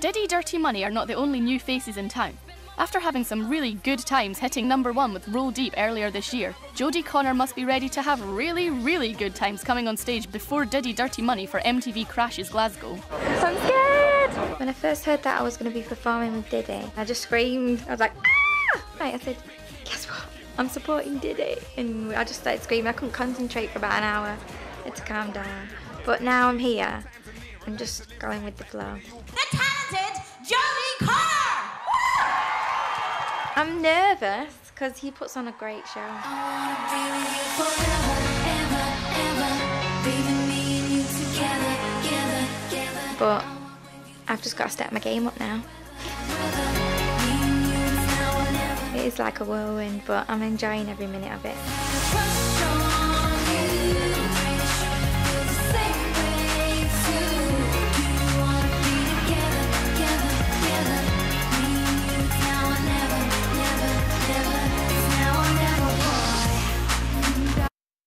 Diddy Dirty Money are not the only new faces in town. After having some really good times hitting number one with Roll Deep earlier this year, Jodie Connor must be ready to have really, really good times coming on stage before Diddy Dirty Money for MTV Crashes Glasgow. I'm scared! When I first heard that I was going to be performing with Diddy, I just screamed. I was like, ah! Right, I said, guess what? I'm supporting Diddy. And I just started screaming. I couldn't concentrate for about an hour. I had to calm down. But now I'm here. I'm just going with the flow. The talented Jodie Connor! I'm nervous because he puts on a great show. But I've just got to step my game up now. It is like a whirlwind, but I'm enjoying every minute of it.